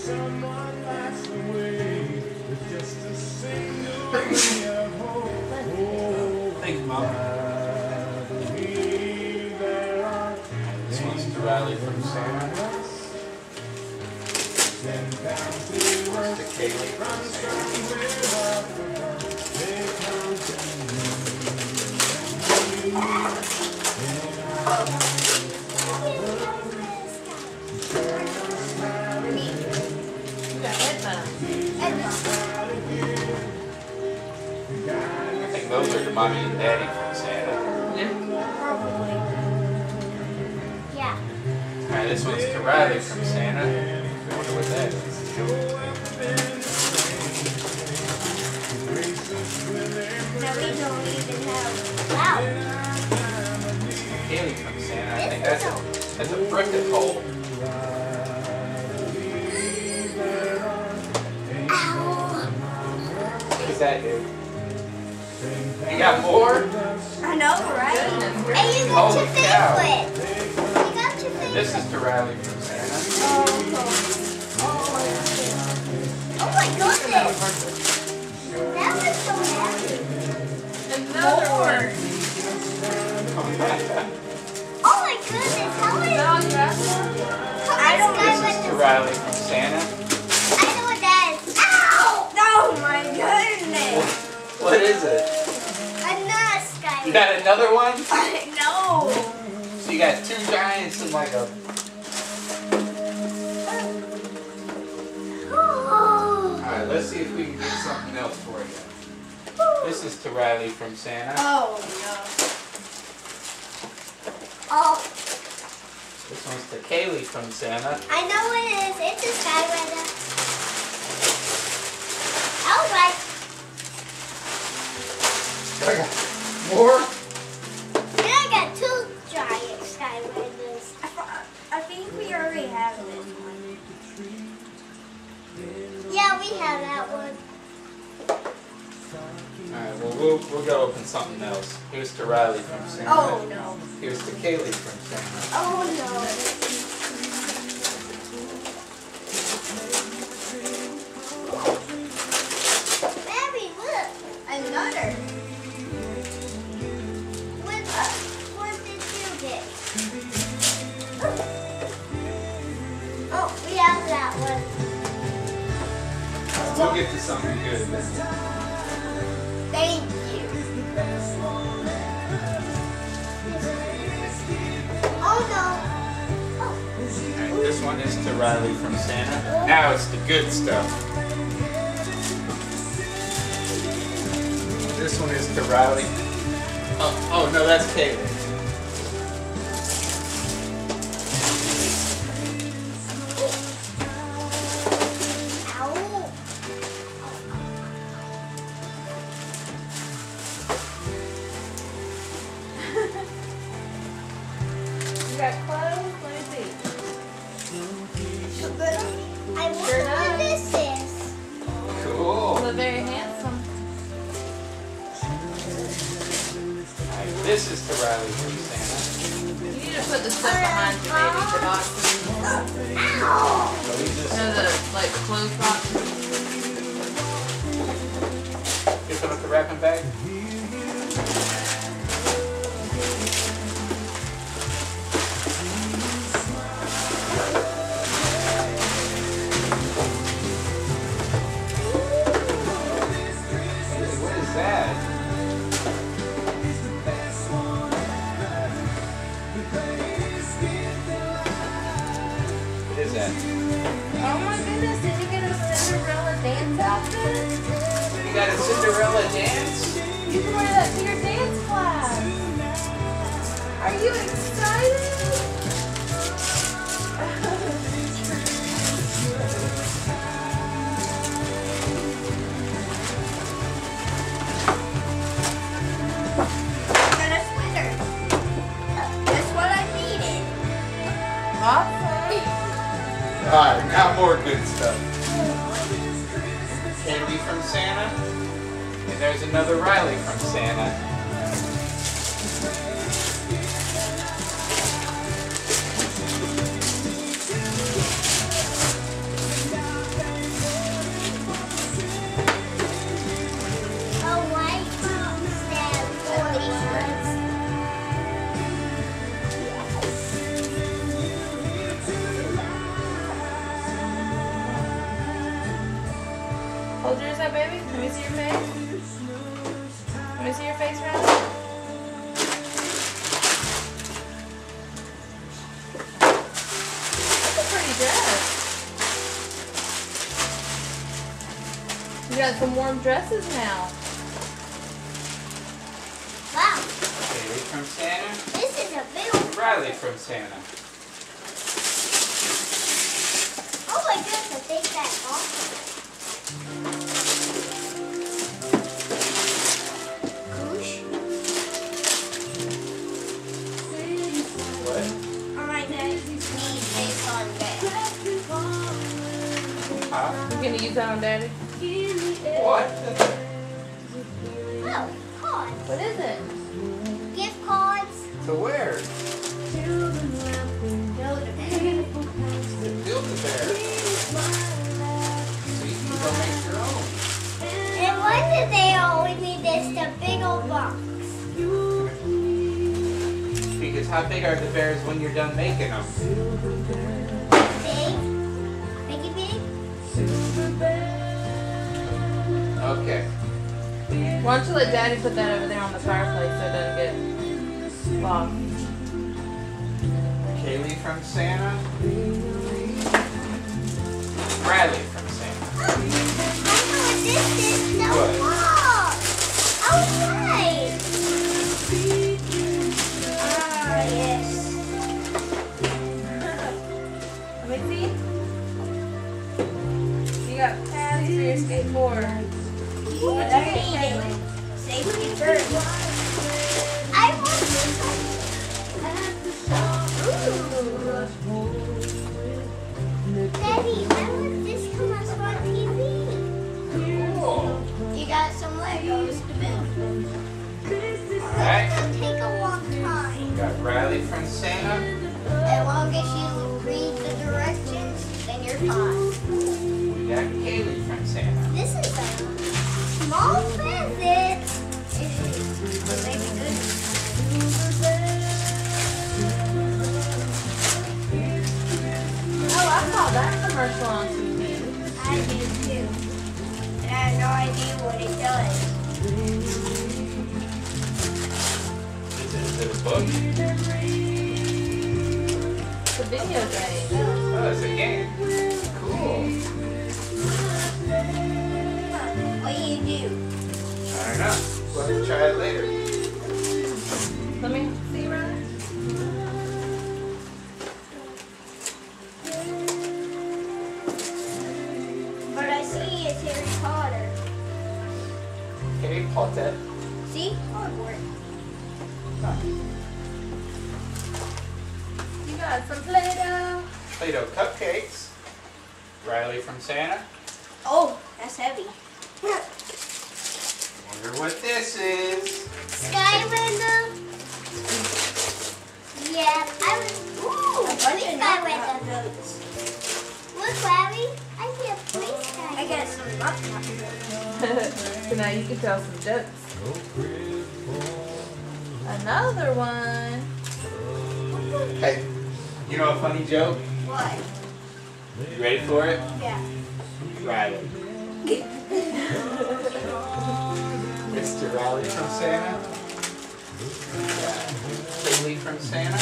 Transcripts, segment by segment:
someone passed away with just a single ray of hope. Oh, Thanks, Mom. I believe there are This one's to Riley from ten thousand To Kaylee from Santa. Mommy and Daddy from Santa. Yeah. Alright, this one's to Riley from Santa. I wonder what that is. Now we don't even have. Wow. Kaylee from Santa. I think that's a, that's a hole. Ow. What is that, dude? You got four? I know, right? And you got Holy your cow. You got your favorite. This is to Riley from Santa. Oh my goodness. That was so heavy. Another one. Oh my goodness. How many? That all you asked for? I don't This is to Riley from Santa. Know what that is. Ow! Oh my goodness. What is it? You got another one? no. So you got two giants and like a. Oh. Alright, let's see if we can get something else for you. This is to Riley from Santa. Oh, no. Oh, This one's to Kaylee from Santa. I know what it is. It's a Skylander. All right. More? And I got two giant sky weathers. I think we already have this one. Yeah, we have that one. Alright, well, we'll we'll go open something else. Here's to Riley from Santa. Oh, no. Here's to Kaylee from Santa. Oh no. Mary, look. Another. We'll get to something good. Thank you. Oh no. Alright, this one is to Riley from Santa. Now it's the good stuff. This one is to Riley. Oh, oh no, that's Kaylee. This is to Riley from Santa. You need to put the stuff behind you, baby. The boxes. Ow. So we just You know, the, like, clothes boxes. get them with the wrapping bag. Cinderella dance? You can wear that got some warm dresses now. Wow, Kaylee from Santa. this is a big old. Riley from Santa. Oh my goodness, I think that's awesome. Koosh? What? Oh my goodness, need face on bed. Huh? You gonna use that on daddy? What? Oh, cards. What is it? Gift cards. To where? Build a bed. To build the bear. So you can go make your own. And why did they always need this the big old box? Because how big are the bears when you're done making them? Big? Make it big? Okay. Why don't you let daddy put that over there on the fireplace so it doesn't get lost? Kaylee from Santa. Riley from Santa. I know this is. No What? box. Oh, right. Ah, yes. Let me see. You got pads for your skateboard. Safety first. I try it later. Let me see, Riley. I see Harry Potter. Harry Potter. See? You got some Play-Doh. Play-Doh cupcakes. Riley from Santa. Oh, that's heavy. Wonder what this is. Skylander. Yeah, I was. Ooh, a bunch of sky windows. Look, Larry. I see a police sky. I got some up so now you can tell some jokes. Another one. Hey, you know a funny joke? What? You ready for it? Yeah. Riley. Mr. Riley from Santa. Yeah. Kaylee from Santa.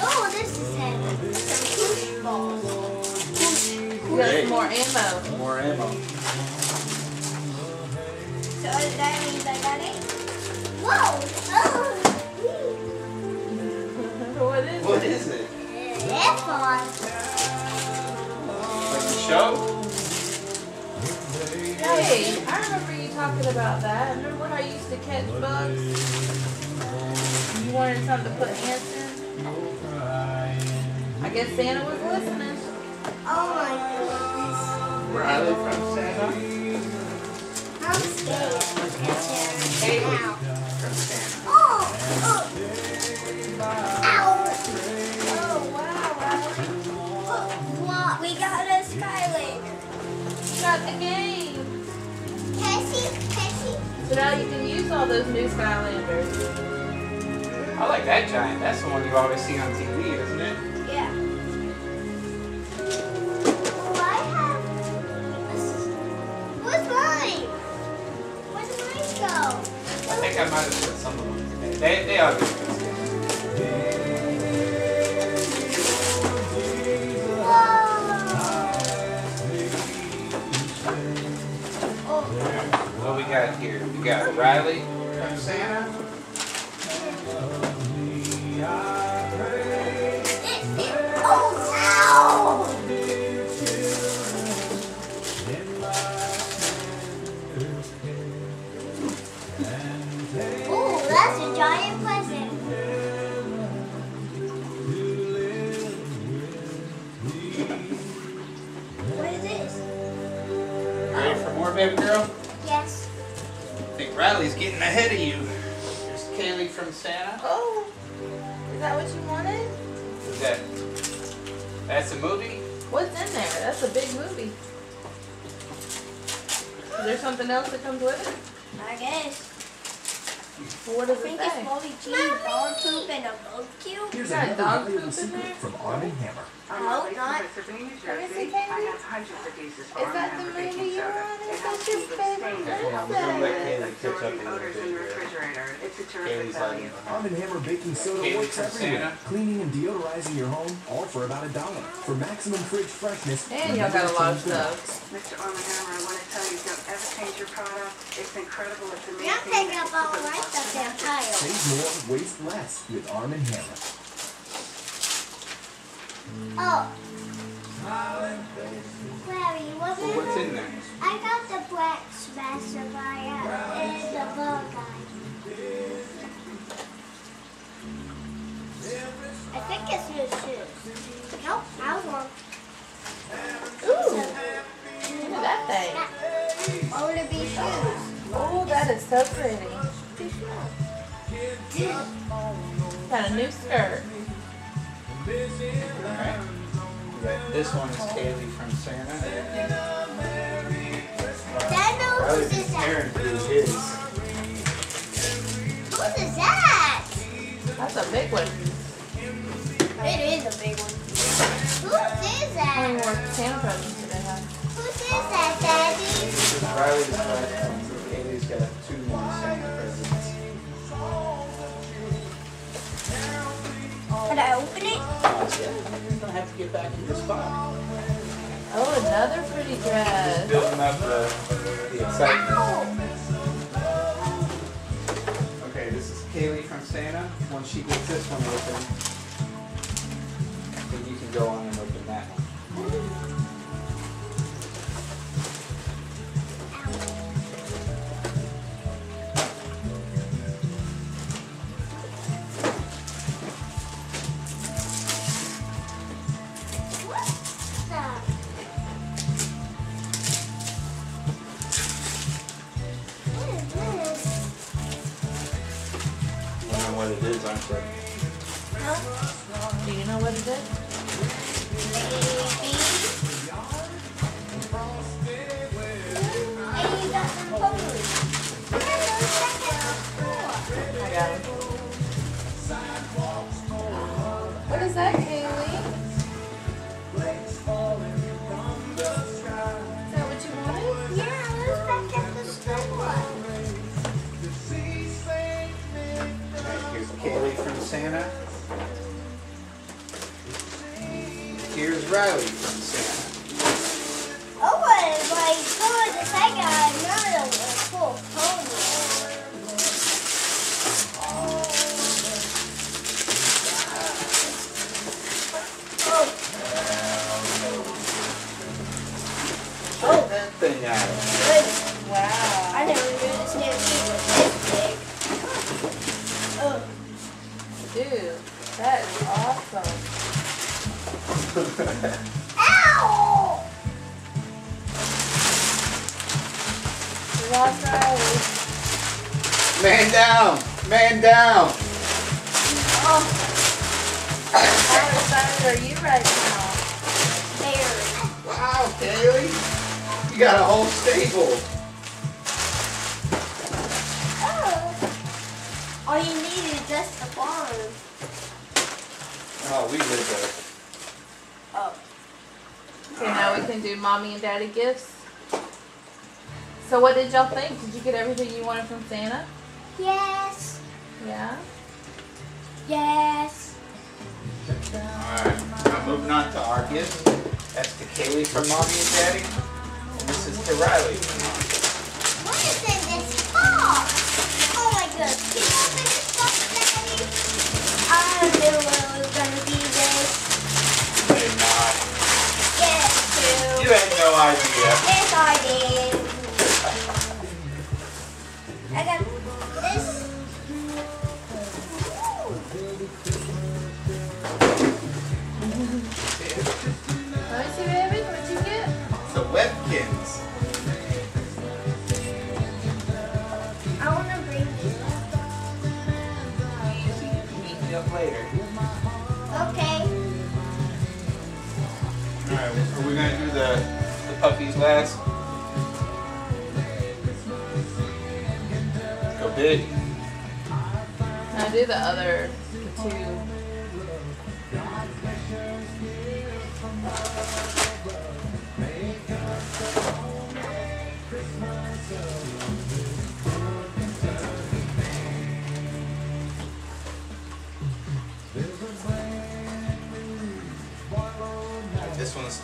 Oh, this is heavy. Some push balls. You more ammo. More ammo. So that means I got eight. Whoa! Oh. what is What it? is it? That's fun. Like the show? Hey, I remember you talking about that. Remember when I used to catch bugs? You wanted something to put ants in? I guess Santa was listening. Oh my Riley from Santa. I'm scared. Kaylee Ow. from Santa. Oh! Oh! Ow! Oh, wow, Oh, what? We got a Skylink. You got the game. So now you can use all those new Skylanders. I like that giant. That's the one you always see on TV, isn't it? Riley from Santa. Else that comes with it? I guess. Well, what does I it think it's say? Bobby cheese, dog poop, and a bug cube. Here's Got another dog valuable poop in there? from Arm & Hammer. No, I'm Molly from not. Pennsylvania, Let me Jersey. see, Candy. I have hundreds of uses for Is that the Arm & Hammer movie you soda. wanted? It That's your favorite stainless. Okay, It helps we're gonna let eliminate Kaylee catch up absorbing a little odors bit in the here. refrigerator. It's a terrific value. Arm & Hammer baking soda works everywhere. Cleaning and deodorizing your home, all for about a dollar. For maximum fridge freshness, And y'all got a lot of remember to change the stuff. Mr. Arm & Hammer, I want to tell you, don't ever change your product. It's incredible. It's amazing. You're picking up It's all super my stuff in box. Save more, waste less with Arm & Hammer. Oh. Larry, what's Well, in what's in there? I got the black specifier and the bug guy. I think it's new shoes. Nope, I was wrong. Ooh, look at that thing. Only be shoes. Oh, that is so pretty. Got a new skirt. Alright. We got- This one is Kaylee from Santa. Dad knows Riley's whose is that. parent his. Whose is that? That's a big one. It is a big one. Whose is How many that? more Santa presents do they have? Whose is that, Daddy? This is Riley's Can I open it? Yeah, you're gonna have to get back in your spot. Oh, another pretty Just dress. building up the, the excitement. Ow! Okay, this is Kaylee from Santa. Once she gets this one open, then you can go on you? Huh? Do you know what it is? Kaylee from Santa. Here's Riley stable! Oh. All you need is just a farm. Oh, we did that. Oh. Okay, now we can do mommy and daddy gifts. So what did y'all think? Did you get everything you wanted from Santa? Yes. Yeah? Yes. Alright, now moving on to our gifts. That's to Kaylee from mommy and daddy. This is to Riley. What is in this box? Oh my god. Can you open this box, Daddy? I knew it was gonna be this. Hey, not. Yes, too. You had no idea. Yes, I did. I got later. Okay. Alright, are we gonna do the, the puppies last? Go big. I do the other the two.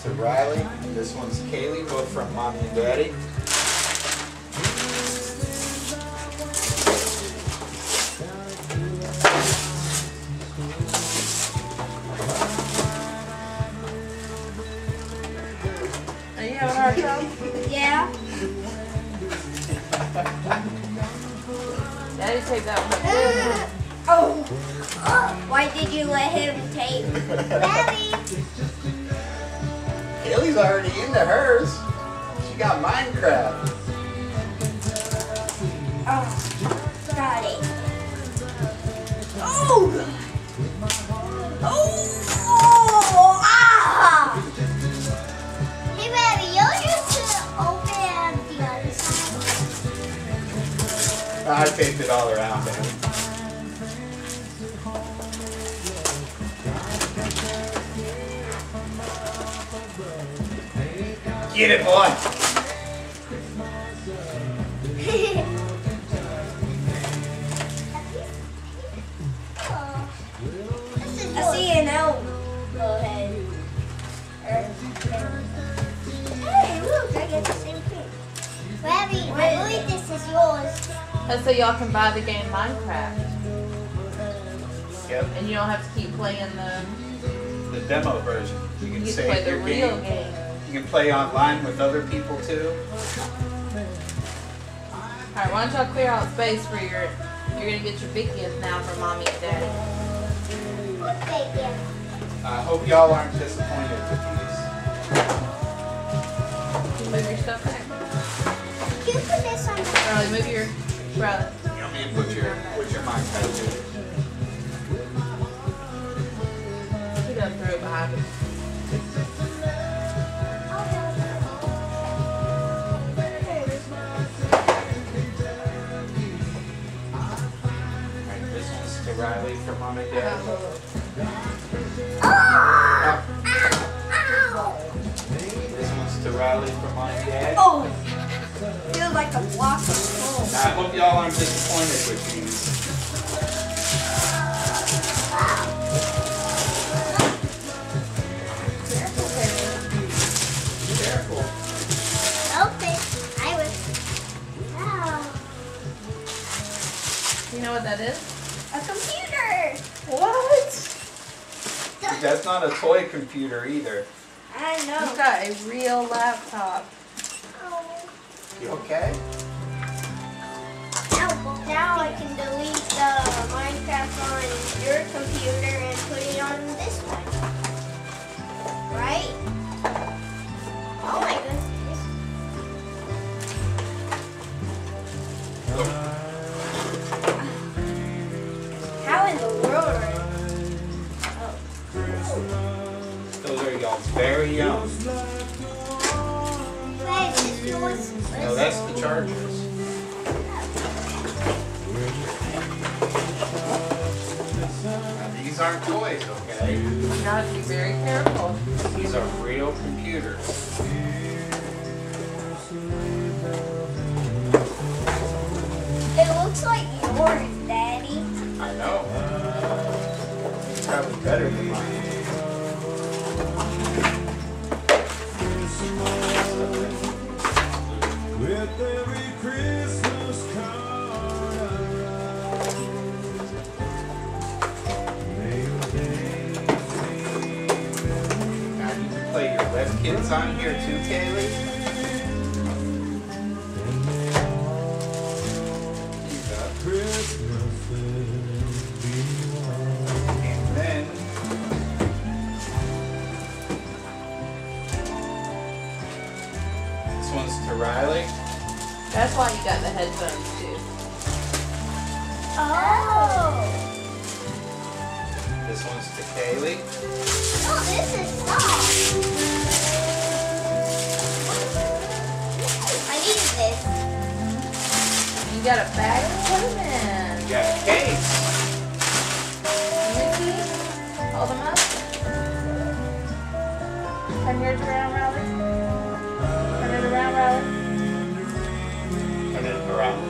To Riley. This one's Kaylee, both from mommy and daddy. Are you having a hard time? Yeah. Daddy, take that one. Oh. oh. Why did you let him take Daddy? Kaylee's already into hers. She got Minecraft. Oh. Got it. Oh. Oh. Ah. Hey, baby, you used to open the other side. I taped it all around, baby. Get it, boy. I see an elf. Go ahead. Hey, look, I get the same thing. Babby, I believe this is yours. That's so y'all can buy the game Minecraft. Yep, And you don't have to keep playing the. the demo version. You You can get to play save the your real game. game. You can play online with other people too. Alright, why don't y'all clear out space for your. You're gonna get your big gift now for mommy and daddy. I hope y'all aren't disappointed with these. You move your stuff back? You put this on the Riley, move your. Riley. You want me to put your, put your Minecraft to it? He done threw it behind him. Oh. this one's to Riley from mom and dad. Oh! This one's to Riley from mom and dad. Oh! Feels like a block of coal. I hope y'all aren't disappointed with these. Careful. Okay, I was. Wow. You know what that is? A computer! What? That's not a toy computer either. I He's know. got a real laptop. Oh. You okay? Now, now I can delete the Minecraft on your computer and put it on this one. Right? Kids on here too, Kaylee? And then this one's to Riley. That's why you got the headphones too. Oh. This one's to Kaylee. Got a bag to put them in. You got a case. Mickey, hold them up. Turn yours around, Riley. Turn it around, Riley. Turn it around.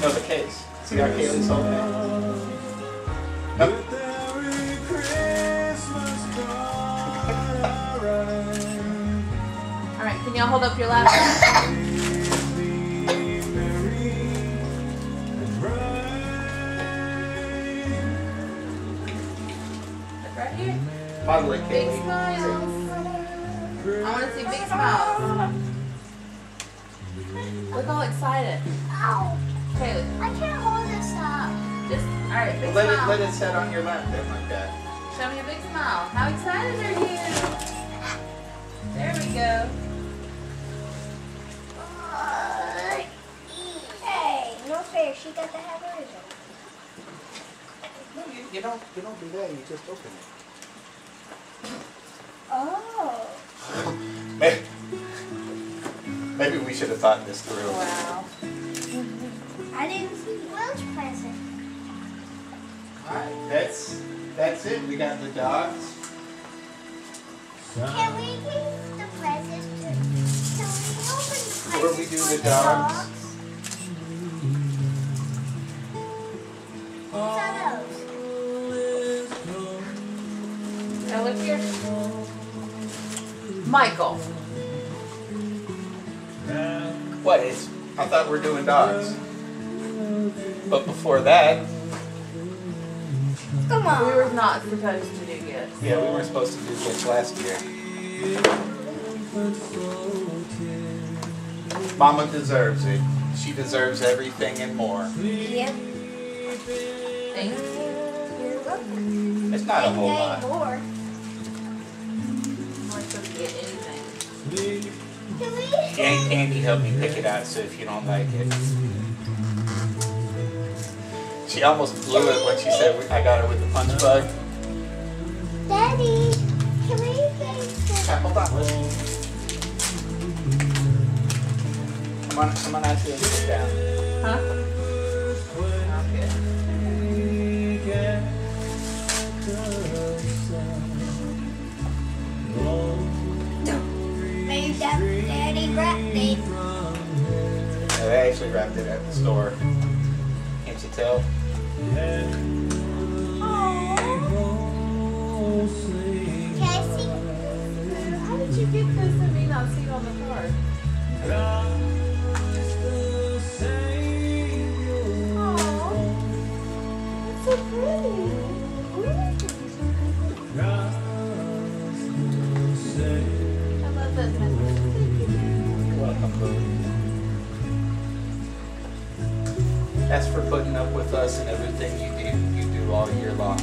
No, the case. See how Kaylee's holding it? Nope. Merry Christmas card. All right, can y'all hold up your laptop? Model it, Big smiles. I want to see big smiles. Look all excited. Ow. Kaylee, I can't hold this up. just, all right, big Let it, let it sit on your lap then like that. Show me a big smile. How excited are you? There we go. Hey, no fair. She got to have hers. No, you, you don't you don't do that, you just open it. Maybe we should have thought this through. Wow. Mm-hmm. I didn't see Welch present. Alright, that's that's it. We got the dogs. Can we give the presents to? Can we open the presents Where we do for the dogs? Whose are those? Now look here. Michael. What is I thought we are doing dogs. But before that, Come on. We were not supposed to do gifts. yeah, we weren't supposed to do gifts last year. Mama deserves it. She deserves everything and more. Yep. Thanks. you. You're welcome. It's not a whole lot. more. I'm not supposed to get anything. Can? Aunt Candy helped me pick it out, so if you don't like it. She almost blew it when she said I got her with the punch bug. Daddy, can we get the Ah, Hold on, listen. Come on, come on out here and sit down. Huh? They actually wrapped it at the store. Can't you tell? Can I see? How did you get this and me not see it on the card? For putting up with us and everything you do, you do all year long.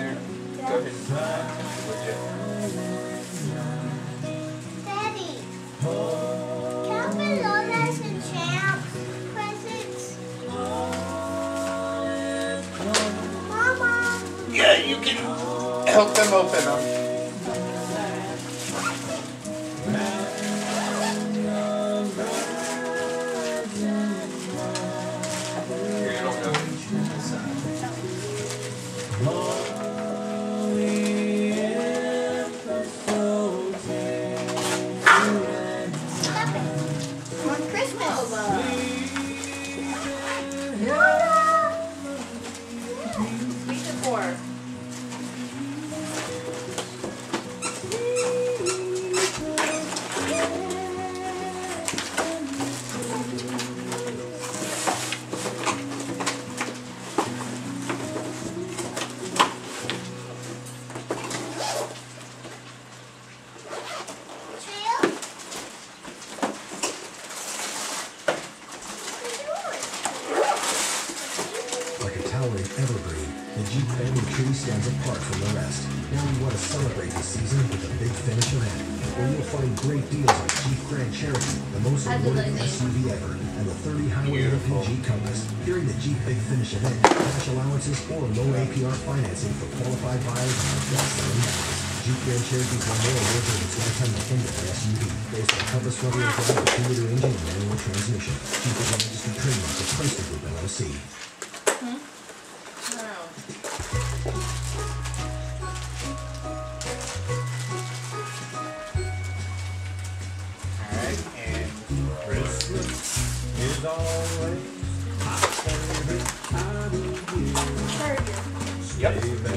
There. Go ahead and. Daddy. Can I open and champ's presents? Mama. Yeah, you can help them open them. Cherokee, the I did awarded like. SUV ever, and the 30 Highway Beautiful. LPG Compass. During the Jeep Big Finish event, cash allowances or low APR financing for qualified buyers are our best selling methods. Jeep Grand Cherokee won more awards in its lifetime than any other SUV, based on compass front-wheel drive with two-liter engine and manual transmission. Jeep is a registered trademark of Chrysler Group LLC. Always. Yep.